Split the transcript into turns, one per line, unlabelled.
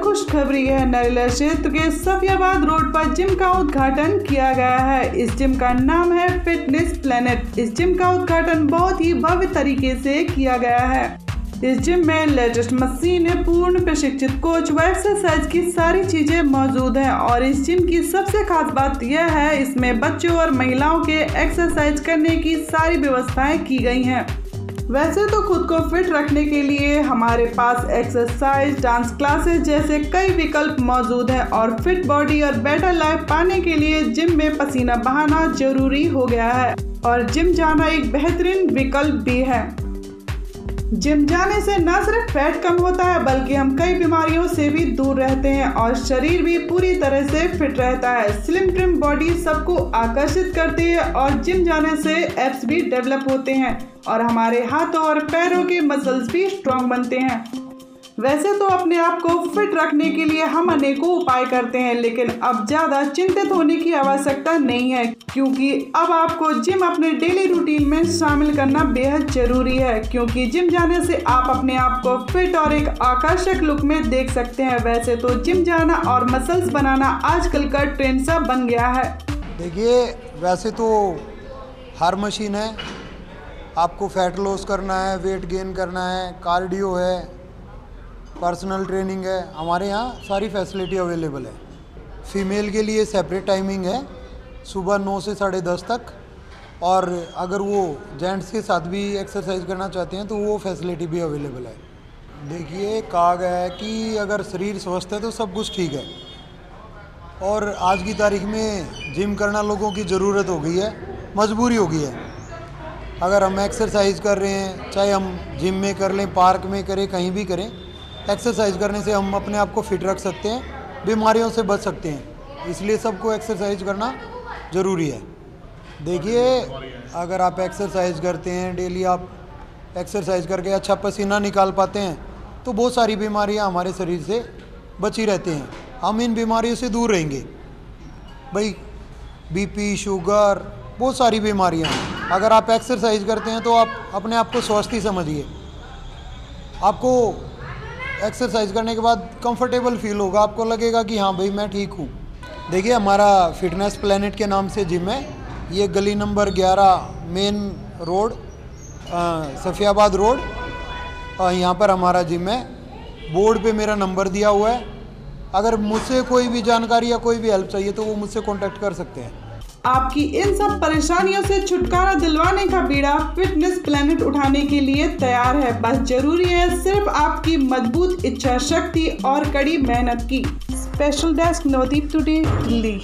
खुशखबरी है। नरेला क्षेत्र के सफियाबाद रोड पर जिम का उद्घाटन किया गया है। इस जिम का नाम है फिटनेस प्लेनेट। इस जिम का उद्घाटन बहुत ही भव्य तरीके से किया गया है। इस जिम में लेटेस्ट मशीन, पूर्ण प्रशिक्षित कोच व एक्सरसाइज की सारी चीज़ें मौजूद हैं और इस जिम की सबसे खास बात यह है, इसमें बच्चों और महिलाओं के एक्सरसाइज करने की सारी व्यवस्थाएँ की गई हैं। वैसे तो खुद को फिट रखने के लिए हमारे पास एक्सरसाइज डांस क्लासेस जैसे कई विकल्प मौजूद हैं और फिट बॉडी और बेटर लाइफ पाने के लिए जिम में पसीना बहाना ज़रूरी हो गया है और जिम जाना एक बेहतरीन विकल्प भी है। जिम जाने से न सिर्फ़ फैट कम होता है, बल्कि हम कई बीमारियों से भी दूर रहते हैं और शरीर भी पूरी तरह से फिट रहता है। स्लिम ट्रिम बॉडी सबको आकर्षित करती है और जिम जाने से एप्स भी डेवलप होते हैं और हमारे हाथों और पैरों के मसल्स भी स्ट्रांग बनते हैं। वैसे तो अपने आप को फिट रखने के लिए हम अनेकों उपाय करते हैं, लेकिन अब ज़्यादा चिंतित होने की आवश्यकता नहीं है, क्योंकि अब आपको जिम अपने डेली रूटीन में शामिल करना बेहद ज़रूरी है, क्योंकि जिम जाने से आप अपने आप को फिट और एक आकर्षक लुक में देख सकते हैं। वैसे तो जिम जाना और मसल्स बनाना आजकल का ट्रेंड सा बन गया है।
देखिए, वैसे तो हर मशीन है। आपको फैट लॉस करना है वेट गेन करना है कार्डियो है। पर्सनल ट्रेनिंग है। हमारे यहाँ सारी फैसिलिटी अवेलेबल है। फीमेल के लिए सेपरेट टाइमिंग है, सुबह नौ से साढ़े दस तक। और अगर वो जेंट्स के साथ भी एक्सरसाइज करना चाहते हैं तो वो फैसिलिटी भी अवेलेबल है। देखिए कहा गया है कि अगर शरीर स्वस्थ है तो सब कुछ ठीक है। और आज की तारीख में जिम करना लोगों की ज़रूरत हो गई है, मजबूरी हो गई है। अगर हम एक्सरसाइज कर रहे हैं, चाहे हम जिम में कर लें पार्क में करें, कहीं भी करें एक्सरसाइज करने से हम अपने आप को फिट रख सकते हैं, बीमारियों से बच सकते हैं। इसलिए सबको एक्सरसाइज करना ज़रूरी है। देखिए, अगर आप एक्सरसाइज करते हैं डेली आप एक्सरसाइज करके अच्छा पसीना निकाल पाते हैं तो बहुत सारी बीमारियाँ हमारे शरीर से बची रहती हैं। हम इन बीमारियों से दूर रहेंगे। भाई बीपी शुगर बहुत सारी बीमारियाँ अगर आप एक्सरसाइज करते हैं तो आप अपने आप को स्वस्थ ही समझिए। आपको एक्सरसाइज करने के बाद कंफर्टेबल फील होगा। आपको लगेगा कि हाँ भाई, मैं ठीक हूँ। देखिए, हमारा फिटनेस प्लानट के नाम से जिम है। ये गली number 11 main road Safiabad road यहाँ पर हमारा जिम है। बोर्ड पे मेरा नंबर दिया हुआ है। अगर मुझसे कोई भी जानकारी या कोई भी हेल्प चाहिए तो वो मुझसे कॉन्टैक्ट कर सकते हैं।
आपकी इन सब परेशानियों से छुटकारा दिलवाने का बीड़ा फिटनेस प्लेनेट उठाने के लिए तैयार है। बस ज़रूरी है सिर्फ़ आपकी मज़बूत इच्छा, शक्ति और कड़ी मेहनत की। Special desk Navdeep today Delhi.